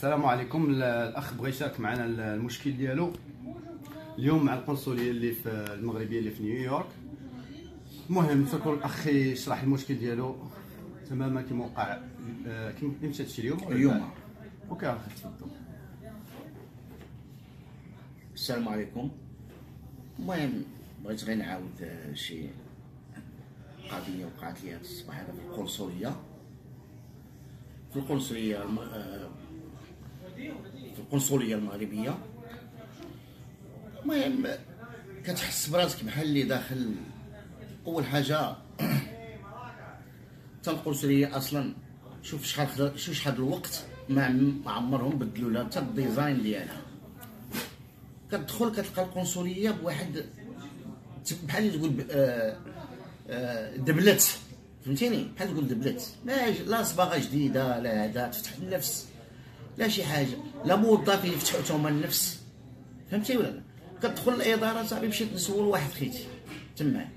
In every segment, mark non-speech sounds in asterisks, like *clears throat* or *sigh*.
السلام عليكم. الأخ بغى يشارك معنا المشكل ديالو. اليوم مع القنصلية اللي في المغربية اللي في نيويورك. المهم نتركوا الأخ يشرح المشكل ديالو تماما كيما وقع آه، كيما إمتى هادشي اليوم اليوم. أوكي تفضل. السلام عليكم. المهم بغيت غير نعاود آه، شي قضية وقعت لي هذا الصباح هذا في القنصلية. في القنصلية. آه، في القنصلية المغربية. المهم كتحس براسك بحال اللي داخل. أول حاجة *clears throat* حتى القنصلية أصلا شوف شحال شوف شحال الوقت ما عم- ما عمرهم بدلوا لها حتى الديزاين ديالها. كتدخل كتلقى القنصلية بواحد بحال اللي تقول آه، آه، دبلت. فهمتيني؟ بحال تقول دبلت. ما لا صباغة جديدة لا هذا تفتح النفس. لا شي حاجة. لا موظفين يفتحوا تما النفس. فهمتي ولا لا؟ كتدخل الاداره صاحبي مشيت نسول واحد خيتي تما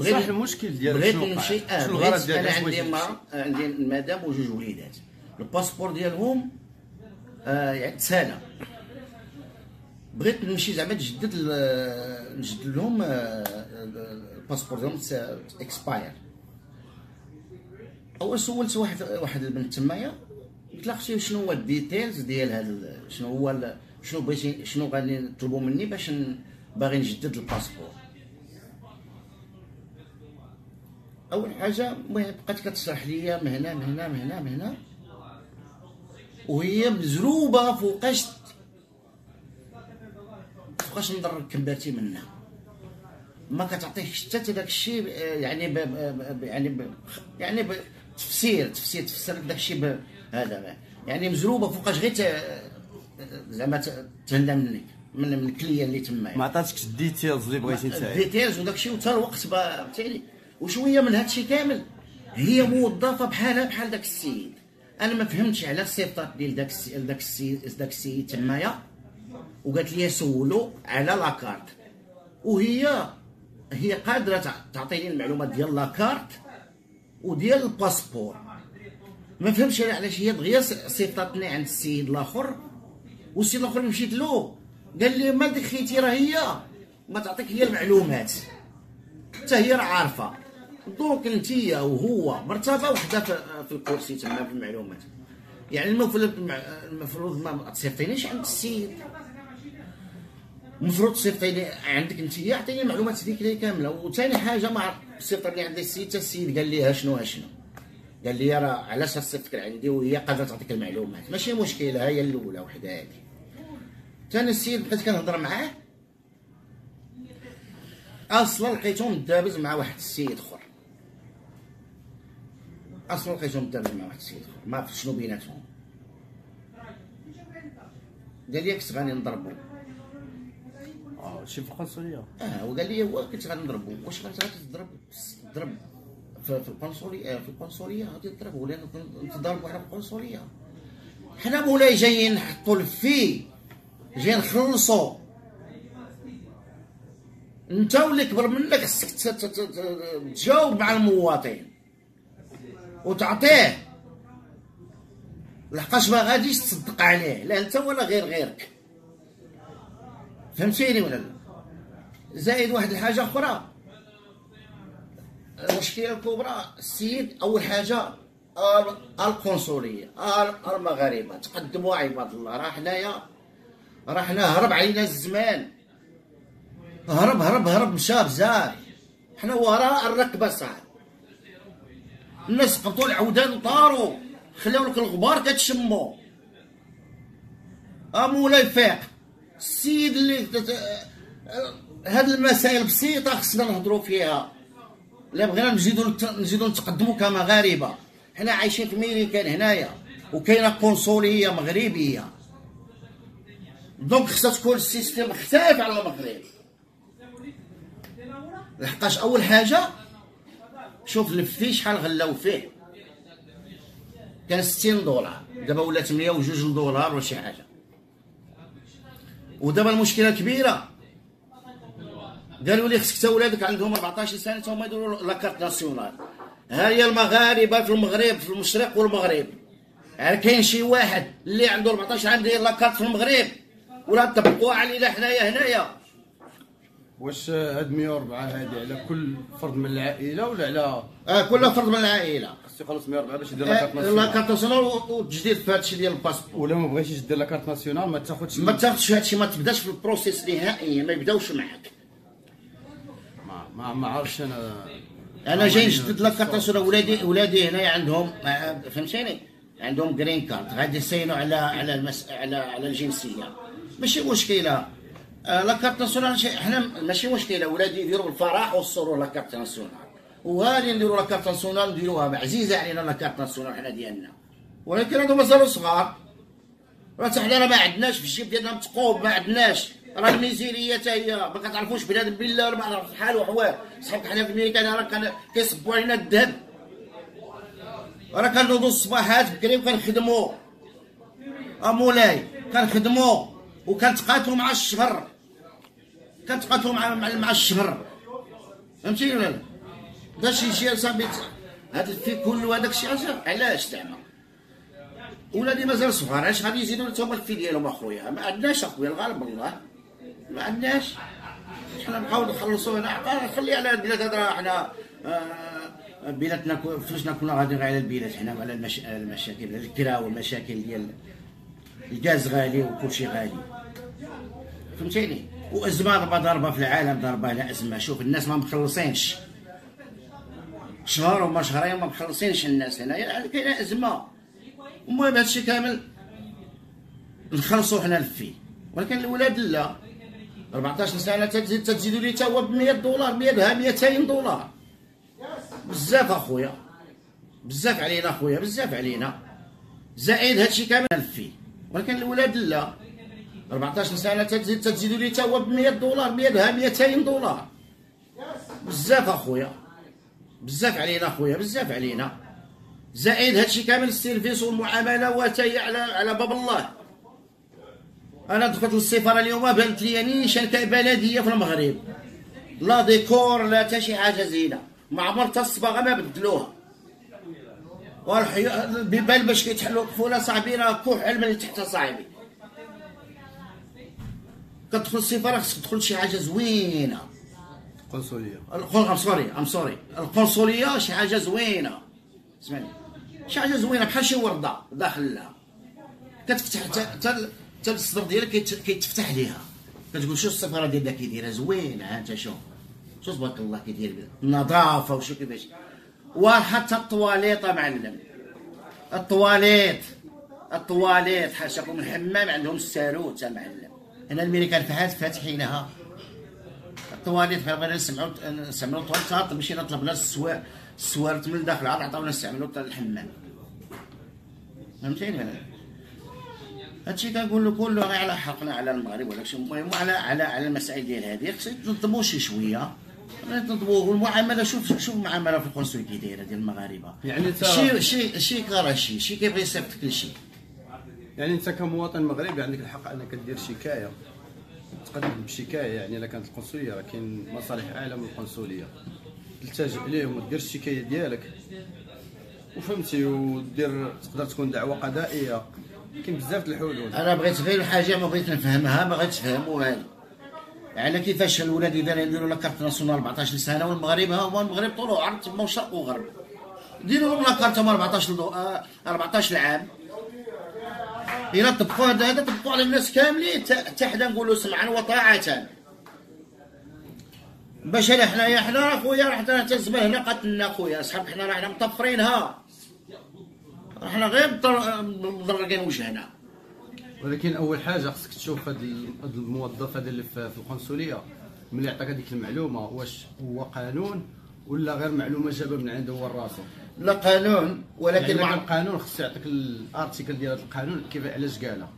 صح المشكل ديالك بغيت؟ نمشي؟ آه بغيت أنا عندي مرا عندي المدام وجوج وليدات. الباسبور ديالهم آه يعني تسالى. بغيت نمشي زعما نجدد نجدد لهم آه، ال passeport ديالهم expired أول سولت واحد واحد البنت تمايا قلت لها أختي شنو هو ال details ديال هذا شنو هو شنو بغيتي شنو غادي يطلبوا مني باش باغي نجدد ال passeport؟ أول حاجة المهم بقات كتشرح ليا من هنا من هنا من هنا من هنا. وهي مزروبة فوقاش فوقاش نقدر كبرتي منها. ما كتعطيكش حتى داك الشيء آه، يعني ب ب- ب- يعني ب يعني ب تفسير تفسير تفسر داك الشيء هذا يعني مزروبة فوقاش غير زعما تهنى منك من من الكليه اللي تما. ما عطاتكش الديتيلز اللي بغيتي انت. الديتيلز وداك الشيء وتا الوقت فهمتيني وشوية من هذا الشيء كامل هي موظفة بحالها بحال داك السيد. أنا ما فهمتش على الصفات ديال داك السيد داك السيد داك السيد تمايا وقالت لي سولو على la carte وهي هي قادرة تع- تعطيني المعلومات ديال la carte وديال ال passeport. ما فهمتش أنا علاش هي دغيا صيفطتني عند السيد الآخر. والسيد الآخر مشيت له. قال لي ما ديك خيتي راه هي. ما تعطيك هي المعلومات. حتى هي راه عارفة. دونك انتيا وهو مرتبة وحدة في الكرسي تما في المعلومات. يعني المفروض المفروض ما تصيفطينيش عند السيد. المفروض تصيفطيني عندك انت يعطيني المعلومات هذيك كاملة. وثاني حاجة ما صيفط لي عند السيد حتى السيد قال لي شنو شنو. قال لي راه علاش صيفطك عندي وهي قادرة تعطيك المعلومات. ماشي مشكلة هي الأولى وحدة هذه ثاني السيد بقيت كنهضر معاه. أصلا لقيتهم مدابز مع واحد السيد أخر. أصلا لقيتهم مدابز مع واحد السيد أخر. ما عرفت شنو بيناتهم. قال لي كنت غادي نضربو. آه شي في القنصليه آه وقال لي هو كنت غادي نضربو. واش غادي تضرب؟ تضرب في في القنصلية آه، في القنصلية. غادي تضرب ولا نتضاربوا على القنصلية. حنا مولاي جايين نحطوا الفي جايين نخلصوا انت واللي كبر منك خصك تجاوب مع المواطن. وتعطيه. لحقاش ما غاديش تصدق عليه. لا انت ولا غير غيرك. فهمتيني ولا لا؟ زائد واحد الحاجة أخرى. المشكلة الكبرى السيد أول حاجة آل- القنصلية آل- المغاربة. تقدموا عباد الله راه حنايا راه حنا هرب علينا الزمان. هرب هرب هرب مشى بزاف. حنا وراء الركبة صاحب. الناس قبطوا العودان وطاروا. خلاو لك الغبار كتشمو. ا مولاي فيق السيد اللي. آه، هاد المسائل بسيطة خصنا نهضروا فيها. لا بغينا نزيدو نزيدو نتقدموا كمغاربة. حنا عايشين في ميريكان هنايا. وكاينة قنصلية مغربية. donc خصها تكون ال system مختلف على المغرب. لحقاش أول حاجة شوف ال fee شحال غلاو فيه. كان 60 دولار. دابا ولات 102 دولار ولا شي حاجة. ودابا المشكلة كبيرة. قالوا لي خصك ولادك عندهم 14 سنة هما يديروا la carte nationale ها هي المغاربة في المغرب في المشرق والمغرب. يعني كاين شي واحد اللي عنده 14 عام داير la carte في المغرب. ولا طبقوها علينا حنايا هنايا واش هاد 104 هادي على كل فرد من العائلة ولا على آه كل فرد من العائلة. خاصو يخلص 104 باش يدير la carte nationale la carte nationale والتجديد في هادشي ديال ال passeport ولا ما بغيتيش دير la carte nationale ما تاخذش ما تاخذش هادشي ما تبداش في ال process نهائيا ما يبداوش معاك. ما ما, عرفتش أنا. أنا جاي نجدد la carte nationale ولادي ولادي هنايا عندهم فهمتيني؟ عندهم green card غادي يسينوا على على المس... على على الجنسية. ماشي مشكلة. آه، la carte nationale شي- حنا ماشي مشكلة. ولادي يديروا الفرح والسرور la carte nationale وغادي نديروا la carte nationale نديروها عزيزة علينا la carte nationale حنا ديالنا. ولكن هادو مازالوا صغار. راه حنا ما عندناش في الجيب ديالنا مثقوب ما عندناش. راه الميزيرية حتى هي ما كتعرفوش بنادم بالله ما عرف شحال وحوال صحابك حنا في أمريكا راه كيصبوا علينا الذهب. راه كنوضوا الصباحات بكري وكنخدموا أمولاي كنخدموا وكنتقاتلوا مع الشهر. كنتقاتلوا مع مع, الشهر. فهمتيني ولا لا؟ دا شي صاحبي هذا في كل هذاك الشيء علاش- زعما؟ ولادي مازال صغار علاش غادي يزيدوا حتى الفي ديالهم أخويا؟ ما عندناش أخويا الغالب الله. ما عندناش. حنا نبقاو نخلصوا هنا خلي على البلاد هذا حنا آه، كو- فلوسنا كنا غاديين على البلاد. حنا على المش... على المشاكل الكرا والمشاكل ديال الغاز غالي وكل شيء غالي. فهمتيني؟ وأزمة ضربة ضربة في العالم ضربة على أزمة. شوف الناس ما مخلصينش. شهر وما شهرين ما مخلصينش الناس هنا. يعني كاينة أزمة. المهم هادشي كامل نخلصوا حنا فيه ولكن الولاد لا. 14 سنة تزيد لي تا هو ب 100 دولار 100 200 دولار. بزاف أخويا. بزاف علينا أخويا بزاف علينا. زائد هادشي كامل. فيه ولكن الولاد لا. 14 سنة تزيد تزيدوا لي تا هو ب 100 دولار 100 200 دولار. بزاف أخويا. بزاف علينا أخويا بزاف علينا. زائد هادشي كامل ال service والمعاملة وتاي على على باب الله. أنا دخلت للسفاره اليوم بانت لي نيشان كبلديه في المغرب. لا ديكور لا حتى شي حاجة زينة. ما عمر حتى الصباغه ما بدلوها. والحي- البيبان باش كيتحلوا الطفوله صاحبي راه كحل من تحت صاحبي. كتدخل السفاره خصك تدخل شي حاجة زوينة. قنصلية. I'm sorry I'm sorry القنصلية شي حاجة زوينة. اسمعني. شي حاجة زوينة بحال شي وردة داخل لها كتفتح حتى الصدر ديالك كيت- كيتفتح ليها. كتقول شو السفاره ديالنا كيديرها زوينة ها أنت شوف شو تبارك الله كيدير. النظافه وشو كيفاش وحتى الطواليط معلم. الطواليط الطواليط حاشاكم الحمام عندهم الساروت معلم. هنا الميريكان فحات فاتحينها الطواليت بغينا نسمعوا نستعملوا الطواليت مشينا طلبنا السوار السوارت من الداخل عاد عطاونا نستعملوا الحمام. فهمتيني؟ هادشي كنقول له كله غير على حقنا على المغرب ولا شي المهم على على على المسائل ديال هذه خصك تنظموا شي شوية. تنظموا والمعامله شوف شوف المعامله في القنصل كي دايره ديال المغاربة. يعني انت شي شي شي كراشي شي كيبغي يصيفط كل شيء يعني انت كمواطن مغربي عندك الحق انك دير شكاية. تقدم بشكاية يعني الا كانت القنصلية راه كاين مصالح اعلى من القنصلية. تلتجئ اليهم ودير الشكاية ديالك. وفهمتي ودير تقدر تكون دعوة قضائية. كاين بزاف د الحلول أنا بغيت غير حاجة ما بغيت نفهمها ما بغيتش تفهموها لي على كيفاش الولاد يديروا يديروا لا كارت ناسيونال 14 سنه والمغرب ها هو المغرب طول عرض تما وشرق وغرب. ديروا لهم لا كارت هما 14 دو... آه، 14 عام إلا طبقوا هذا هذا طبقوا على الناس كاملين حتى حدا نقولوا سمعا وطاعة. باش أنا حنايا حنا راه خويا راه حتى الزمان هنا قتلنا خويا أصحاب حنا راه حنا مطفرينها راه حنا غير مضرقين وجهنا ولكن أول حاجة خصك تشوف هذا الموظف هذا اللي في القنصلية ملي عطاك هذيك المعلومة واش هو قانون ولا غير معلومة جابها من عنده هو راسه لا قانون ولكن يعني مع القانون خص يعطيك الارتيكل ديال هذا القانون كيف علاش قالها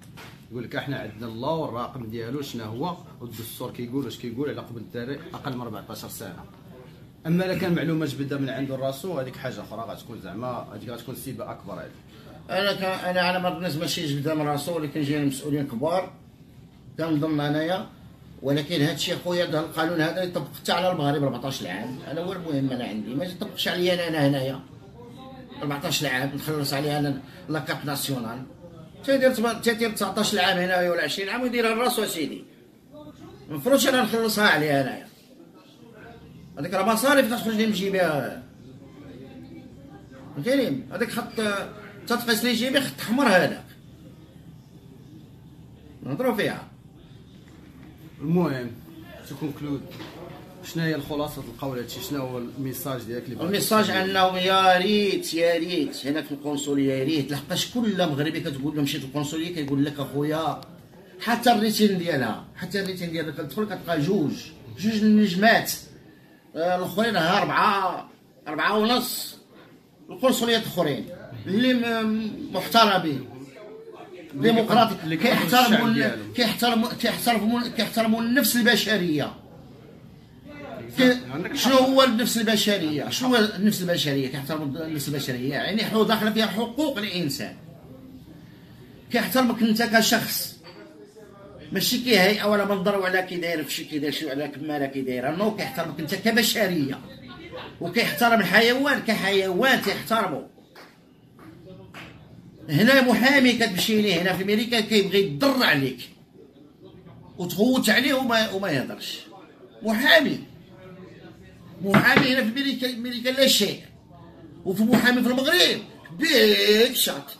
يقول لك إحنا عندنا الله والرقم ديالو شنو هو؟ والدستور كيقول واش كيقول على قبل الدري أقل من 14 سنة. أما الا كان معلومة جبدها من عنده راسو هذيك حاجة أخرى غتكون زعما هذيك غتكون سيبة أكبر هذه أنا كان أنا على مرض الناس ماشي جبدها من راسو ولكن جايين مسؤولين كبار. كنظن أنايا ولكن هذا الشيء خويا هذا القانون هذا يطبق حتى على المغرب 14 عام هذا هو المهم أنا عندي. ما يطبقش عليا أنا, هنايا. 14 عام نخلص عليها أنا la carte nationale. تيدير تيدير 19 عام هنايا ولا 20 عام ويديرها لراسو سيدي مفروضش أنا نخلصها عليها أنايا. هذيك راه مصاريف تخرج لي من جيبي. فهمتيني؟ هذاك خط تتقيس لي جيبي خط احمر هذاك. نهضروا فيها. المهم ت conclude شنو هي الخلاصة القول هادشي شنو هو ال message ديالك اللي ال message أنه يا ريت يا ريت هناك في القنصلية يا ريت. لحقاش كل مغربي كتقول له مشيت للقنصلية كيقول لك أخويا حتى ال rating ديالها حتى ال rating ديالها كتدخل كتلقى جوج. جوج النجمات. الاخرين ها أربعة أربعة ونص. القنصليات الاخرين اللي محترمين. ديمقراطي اللي كيحترموا كيحترموا كيحترموا كيحترموا النفس البشرية. شنو هو النفس البشرية؟ شنو هو النفس البشرية؟ كيحترم النفس البشرية. يعني حو داخله فيها حقوق الإنسان. كيحترمك أنت كشخص. ماشي كي هيئه ولا منظر ولا كي داير فشي كي داير شي على كماله كي دايره no كيحترمك أنت كبشرية. وكيحترم الحيوان كحيوان تيحترمه هنا محامي كتمشي ليه هنا في أمريكا كيبغي يضر عليك. وتغوت عليه وما وما يهضرش. محامي. محامي هنا في أمريكا أمريكا لا شيء. وفي محامي في المغرب. بيك شاط.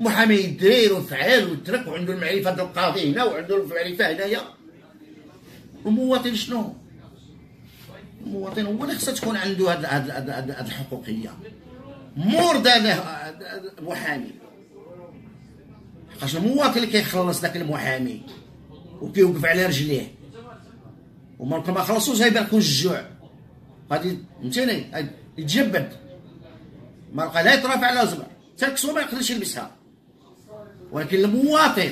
محامي يدير وفعال ويترك وعنده المعرفة القاضي هنا وعنده المعرفة هنايا. المواطن شنو؟ المواطن هو اللي خصها تكون عنده هاد الحقوقية. مور دان محامي حقاش المواطن اللي كيخلص داك المحامي وكيوقف على رجليه. وما ما خلصوش غيبان لكم الجوع غادي فهمتيني؟ يتجبد. ما لا يترافع على زبر تركسو ما يقدرش يلبسها. ولكن المواطن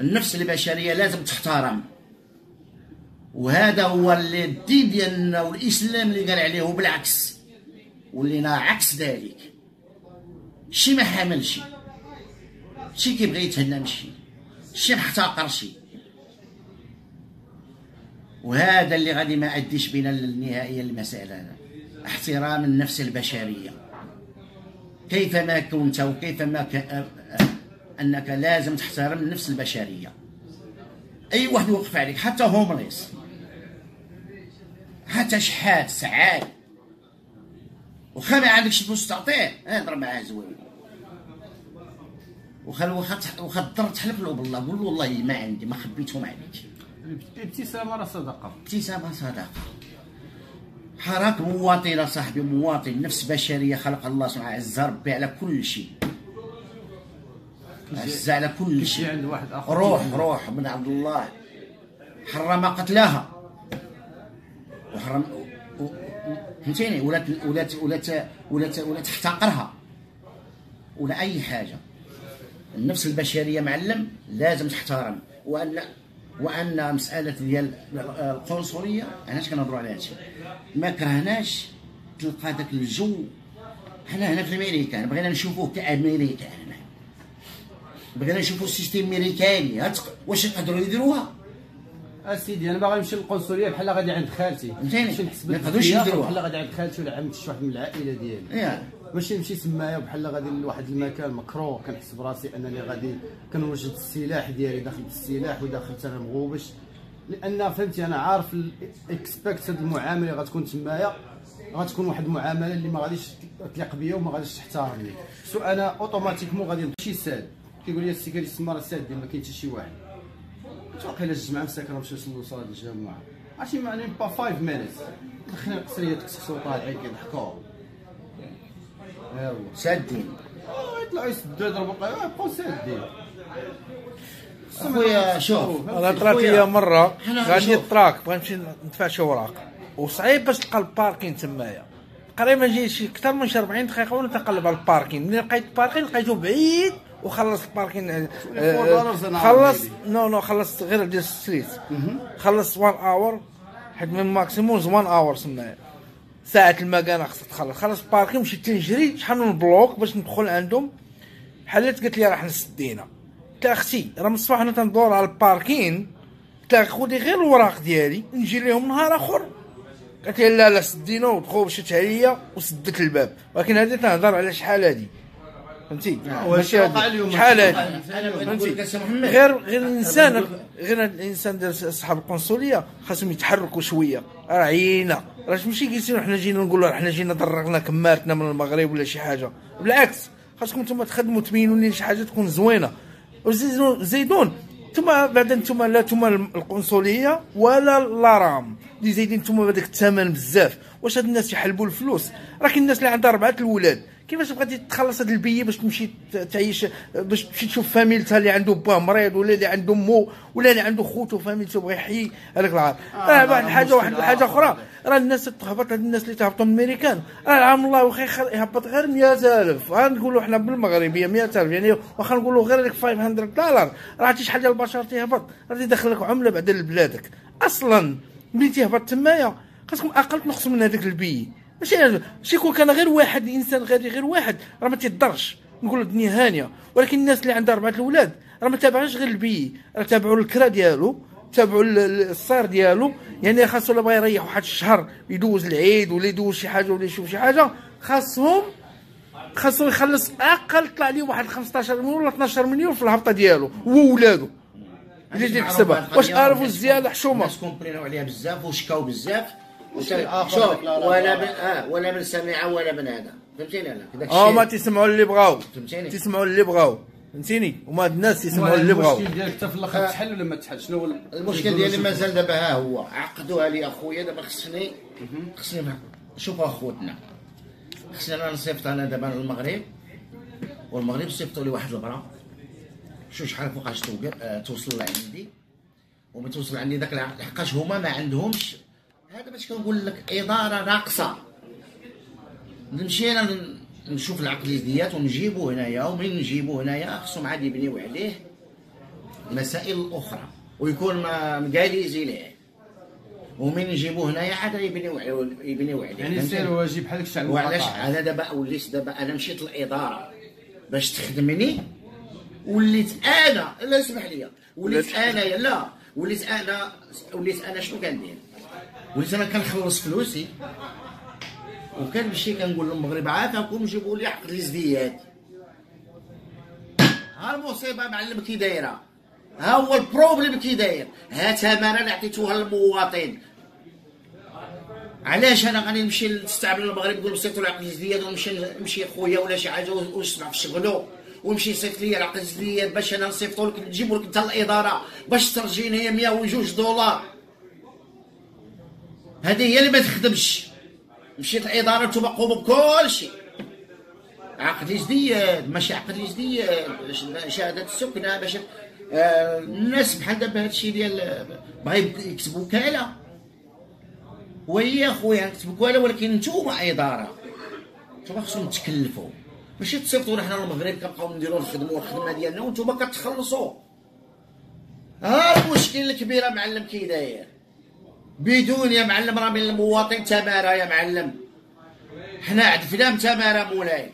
النفس البشرية لازم تحترم. وهذا هو اللي الدين ديالنا والإسلام اللي قال عليه بالعكس ولينا عكس ذلك. شي ما حاملش شي كيبغي يتهنى مشي شي محتقر شي. وهذا اللي غادي ما اديش بنا النهائيه المساله احترام النفس البشرية. كيفما كنت وكيفما. أنك لازم تحترم النفس البشرية. أي واحد يوقف عليك حتى هومليس حتى شحات سعاد. وخا ما عندكش فلوس تعطيه اهضر معاه زوين. وخا وخا الضر تحلف له بالله. قول له والله ما عندي ما خبيتهم عليك. الابتسامه راه صدقة. ابتسامه صدقة. حراك مواطن صاحبي مواطن. نفس بشرية خلق الله سبحانه عز ربي على كل شيء. عز على كل شيء عند واحد آخر. روح روح من عبد الله. حرم قتلها. وحرم فهمتيني؟ ولات ولات ولات ولات ولات تحتقرها. ولا أي حاجة. النفس البشرية معلم لازم تحترم. وان وأن مسألة ديال القنصليه علاش كنهضروا على هادشي. ما كرهناش تلقى داك الجو. حنا هنا في أمريكا بغينا نشوفوه كأمريكا. بغينا نشوفوا ال system امريكاني واش يقدروا يديروها؟ اسيدي أنا باغي نمشي للقنصلية بحال غادي عند خالتي. نحسب ما يقدروش يديروها. بحال غادي عند خالتي ولا عند شي واحد من العائلة ديالي. ماشي نمشي تمايا بحال غادي لواحد المكان مكروه كنحس براسي أنني غادي كنوجد السلاح ديالي داخل السلاح وداخلت أنا مغوبش لأن فهمتي أنا عارف الاكسبكتد المعاملة اللي غتكون تمايا غتكون واحد المعاملة اللي ما غاديش تليق بيا وما غاديش تحترمني سو أنا اوتوماتيكمون غادي نمشي ساد. كيقول لي السي قال لي ساد ما كاين حتى شي واحد. توقع الا الجمعه مساكن مشاو يصلوا صلاة الجمعه عرفتي معني با 5 مينيت دخلنا القصريه تكسكسو طالعين كيضحكوا أيوا. سادين يطلعوا يسدوا يضربوا بقاو سادين خويا شوف أنا طلعت لي مرة غادي الطراك بغيت نمشي ندفع شي اوراق وصعيب باش تلقى ال parking تمايا. تقريبا جيت شي أكثر من شي 40 دقيقة وأنا تقلب على ال parking. ملي لقيت ال parking لقيته بعيد. وخلص ال parking آه، آه، خلص no no خلص غير ديال street خلص 1 hour حيت من maximum 1 hour سماها. ساعة المكانة خصك تخلص. خلص الباركين مشيت تنجري شحال من بلوك باش ندخل عندهم. حلت قالت لي راه حنا سدينا. قلت لها أختي راه من الصباح أنا تندور على الباركين. قلت لها خذي غير الوراق ديالي. نجي لهم نهار آخر. قالت لي لا لا سدينا ودخل مشيت عليا وسدت الباب. ولكن هذه تنهضر على شحال هذه؟ فهمتي ماشي هذه اليوم. شحال هذه فهمتي غير غير الإنسان غير الإنسان ديال اصحاب القنصلية خاصهم يتحركوا شوية. راه عينا راه ماشي جالسين حنا جينا نقولوا حنا جينا درقنا كمارتنا من المغرب ولا شي حاجة. بالعكس خاصكم نتوما تخدموا تبينوا لي شي حاجة تكون زوينة. وزيدون زيدون نتوما بعد نتوما لا نتوما القنصلية ولا لارام اللي زايدين نتوما بهذاك الثمن بزاف. واش هاد الناس يحلبوا الفلوس؟ راك الناس اللي عندها أربعة الولاد. كيفاش بغيتي تخلص هاد البيه باش تمشي تعيش باش تمشي تشوف فاميلتها اللي عنده باه مريض ولا اللي عنده مو ولا اللي عنده خوتو فاميلتو بغى يحيي هذاك العار راه واحد الحاجة واحد الحاجة أخرى. راه الناس تهبط هاد الناس اللي تهبطوا من الميريكان راه العام الله وخير خل- يهبط غير 100000 غنقولوا حنا بالمغربية 100000 يعني واخا نقولوا غير ديك 500 دولار راه عرفتي شحال ديال البشر تيهبط راه تيدخل لك عملة بعدا لبلادك. أصلا ملي تيهبط تمايا خاصكم أقل تنقصوا من هذاك البي ماشي ماشي يكون كان غير واحد إنسان غادي غير واحد راه ما تيضرش نقولوا الدنيا هانيه ولكن الناس اللي عندها أربعة الأولاد راه ما تابعش غير البي راه تابعوا الكرا ديالو تابعوا ال- ال- الصير ديالو. يعني خاصو الا بغى يريح واحد الشهر يدوز العيد ولا يدوز شي حاجة ولا يشوف شي حاجة خاصهم خاصو يخلص أقل طلع ليه واحد 15 مليون ولا 12 مليون في الهبطة ديالو هو وولادو. اللي يجي يحسبها واش عرفوا الزيادة حشومة؟ الناس كومبريناو عليها بزاف وشكاو بزاف. وشيء آخر شوف ولا من آه ولا من سمع ولا من هذا فهمتيني أنا؟ داك آه ما تسمعوا اللي بغاو. فهمتيني؟ تسمعوا اللي بغاو. فهمتيني؟ وما هاد الناس يسمعوا اللي بغاو. المشكل ديالك حتى في الأخر تحل ولا ما تحل شنو هو المشكل ديالي مازال دابا؟ ها هو. عقدوها لي أخويا. دابا خصني خصني شوفوا أخوتنا. خصني أنا نصيفط أنا دابا للمغرب. والمغرب صيفطوا لي واحد المراه شوف شحال فوقاش آه، توصل لعندي. وما توصل عندي داك لحقاش هما ما عندهمش هذا باش كنقول لك إدارة ناقصه نمشي أنا ن- نشوف العقليات ونجيبو هنايا ومن نجيبو هنايا خصهم عاد يبنيو عليه المسائل الاخرى ويكون ما مقاليزي ليه ومن يجيبوه هنايا عاد يبنيو يبنيو عليه. يعني؟ سير واجب بحال الشعب وعلاش. أنا دابا وليت دابا أنا مشيت للإدارة باش تخدمني وليت أنا لا اسمح لي وليت أنا لا وليت أنا وليت أنا شنو كندير؟ وليت أنا كنخلص فلوسي. وكنمشي كنقول للمغرب عافاكم جيبوا لي عقد الازدياد ها المصيبة معلم كي دايرة. ها هو ال problème كي داير. ها ثمنه اللي عطيتوها للمواطن. علاش أنا غادي نمشي نستعمل المغرب نقول نصيفط له العقد الجديد ونمشي نمشي خويا ولا شي حاجة ونسمع في شغلو ونمشي يصيفط لي العقد الجديد باش أنا نصيفطو لك نجيبو لك انت الاداره باش ترجيني هي 102 دولار. هذه هي اللي ما تخدمش. مشيت الاداره قوموا بكل شيء. عقد جديد ماشي عقد جديد شهادة السكنة باش آه، الناس بحال دابا هادشي ديال بغا يكتبوا وكاله وهي اخويا نكتب وكاله ولكن نتوما اداره نتوما خصكم تكلفوا ماشي تصيفطوا حنا المغرب كنبقاو نخدموا الخدمة ديالنا وانتوما كتخلصوا. ها المشكل الكبير معلم كي داير؟ بدون يا معلم راه من المواطن تماره يا معلم. حنا عدفنا تماره مولاي.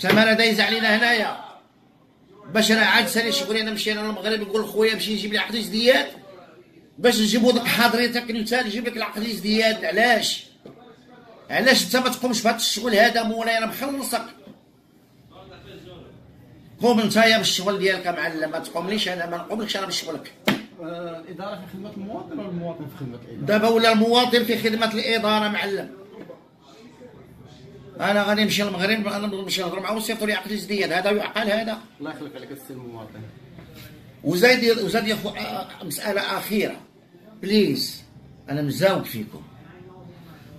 تماره دايز علينا هنايا. باش أنا عاد سالي شغلي أنا مشينا للمغرب نقول خويا مشي نجيب لي عقد جديد باش نجيبو ديك حضرتك انت نجيب لك العقد الجديد علاش؟ علاش انت ما تقومش بهذا الشغل هذا مولاي؟ أنا مخلصك. قوم انت يا بالشغل ديالك يا معلم ما تقومليش أنا ما نقوملكش أنا بشغلك الإدارة في خدمة المواطن ولا المواطن في خدمة الإدارة؟ دابا ولا المواطن في خدمة الإدارة معلم. أنا غادي نمشي للمغرب أنا نمشي نهضر معاه ويصيفطوا لي عقد جديد هذا يعقل هذا. الله يخليك عليك السي المواطن. وزايد وزاد يا أخو آه، مسألة أخيرة. please أنا مزاوق فيكم.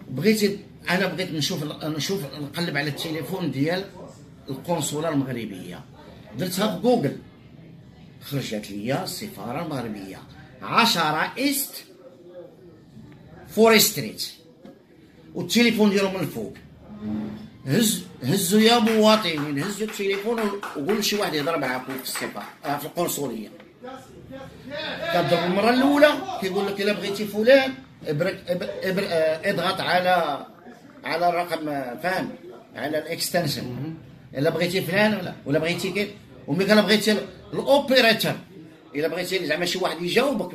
بغيت أنا بغيت نشوف نشوف نقلب على التليفون ديال القنصلة المغربية. درتها في جوجل. خرجت لي السفاره المغربيه 10 East 4th Street. والتليفون ديالهم من الفوق. هز هزوا يا مواطنين هزوا التليفون وقول شي واحد يهضر معاكم في السفاره آه، في القنصلية. كتضرب المرة الأولى كيقول لك إلا بغيتي فلان ابرك ابر آه، إضغط على على الرقم آه، فاهم على ال extension. إلا بغيتي فلان ولا ولا بغيتي كي وملي كان بغيتي ال- ال operator إلا بغيتي زعما شي واحد يجاوبك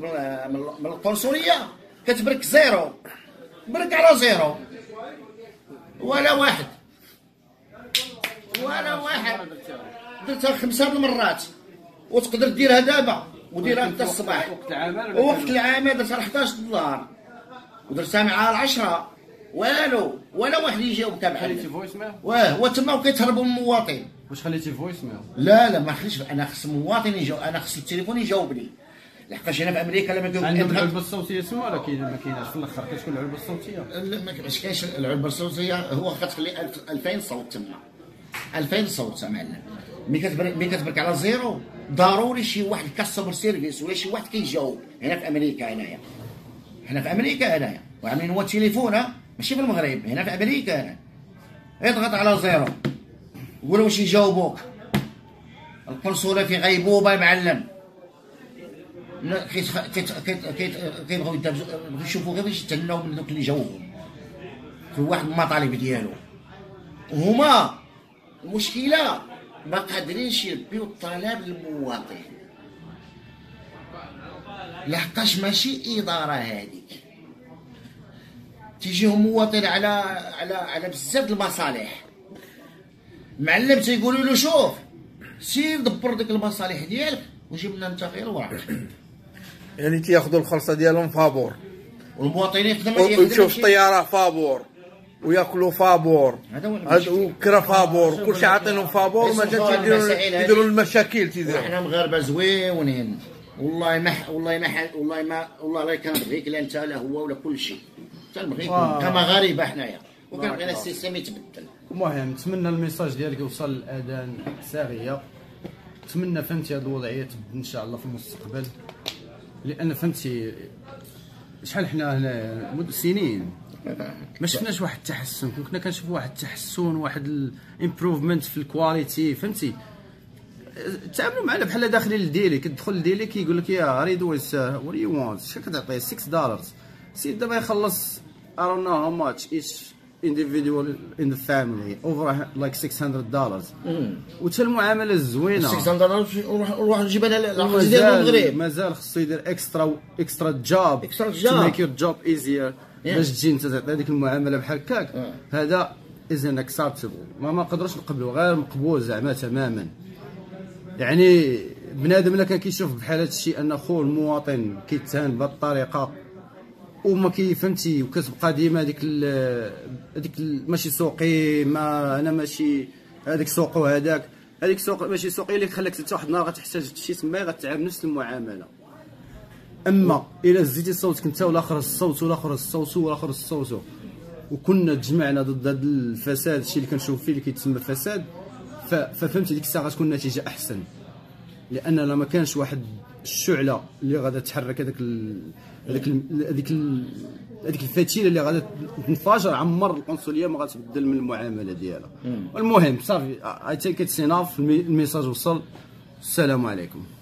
من القنصليه كتبرك zero. برك على zero. ولا واحد. ولا واحد. درتها خمسة المرات. وتقدر ديرها دابا. وديرها حتى الصباح. وقت العمل وقت العمل درتها 11 دولار. ودرتها مع العشرة. والو. ولا واحد يجاوبك بحال واه. وتما وكيتهربوا من المواطن. واش خليتي voice mail لا لا ما خليش أنا خص المواطن يجاوب أنا خص التليفون يجاوبني. لحقاش هنا في أمريكا لما عندهم كيقول العلبة الصوتية تما ولا كاين ما كايناش في الأخر؟ كتكون العلبة الصوتية. لا ما كاينش العلبة الصوتية. هو كتخلي 2000 صوت تما. 2000 صوت معلم. ملي كتبرك ملي كتبرك على zero ضروري شي واحد customer service ولا شي واحد كيجاوب. هنا في أمريكا هنايا. هنا في أمريكا هنايا. وعاملين هو التليفون؟ ماشي في المغرب هنا في أمريكا هنا. اضغط على zero. قول واش يجاوبوك القنصلة في غيبوبة معلم. كيبغيو يشوفوا غير باش يتهناو من دوك اللي جاوبهم كل واحد المطالب ديالو. هما المشكلة ما قادرينش يلبيو الطلب للمواطن. لحقاش ماشي إدارة هذيك. تيجيهم مواطن على على على بزاف المصالح. معلم تيقولوا له شوف سير دبر ديك المصالح ديالك وجيب لنا انت غير الوراق يعني تياخذوا الخلصة ديالهم فابور. والمواطنين يخدم ويشوف الطيارة فابور وياكلوا فابور هذا هو وكرا فابور كلشي عاطينهم فابور ما يصرفوا على تيديروا المسائل هذه. يديروا المشاكل تيديروا. إحنا مغاربة زويونين والله ما والله ما والله ما والله لا كنبغيك لا انت لا هو ولا كل شيء تنبغيكم آه. كمغاربة حنايا. وكنبغينا. ال system يتبدل. المهم نتمنى ال message ديالك يوصل للاذان صاغية. نتمنى فهمتي هذه الوضعية تبدل إن شاء الله في المستقبل. لأن فهمتي شحال حنا هنا سنين. ما شفناش واحد التحسن. كنا كنشوفوا واحد التحسن واحد الامبروفمنت في الكواليتي فهمتي؟ تعاملوا معنا بحال داخلين لديلي. كتدخل لديلي كيقول لك يا ريد ويس وات يو وانت شحال كتعطيه؟ 6 دولار سيد دابا يخلص know how much. Each individual in the family over like 600 dollars. وتا المعاملة الزوينة. 600 دولار نروح نروح نجيب أنا العقد ديال المغرب مازال خصو يدير اكسترا اكسترا جوب job. make your job easier. Yeah. باش تجي انت تعطي هذيك المعاملة بحال هكاك. هذا is unacceptable ما ما نقدروش نقبلوا غير مقبول زعما تماما. يعني بنادم إلا كان كيشوف بحال هذا الشيء أن خو المواطن كيتهان بهذه الطريقة وما كيفهمتي وكتبقى ديما هذيك هذيك ماشي سوقي ما أنا ماشي هذيك سوق وهذاك. هذيك سوق ماشي سوقي اللي خلاك حتى واحد النهار غتحتاج شي تما غتعامل نفس المعاملة. أما إلا زيتي صوتك أنت والآخر الصوت والآخر الصوت والآخر الصوت. وكنا تجمعنا ضد هذا الفساد الشيء اللي كنشوف فيه اللي كيتسمى فساد. ففهمتي ديك الساعة غتكون النتيجه أحسن. لأن لو ما كانش واحد الشعلة اللي غادا تحرك هذاك هذاك هذيك هذيك الفتيله اللي غادا تنفجر عمر القنصلية ما غتبدل من المعاملة ديالها. المهم صافي اي تيك ات الميساج وصل. السلام عليكم.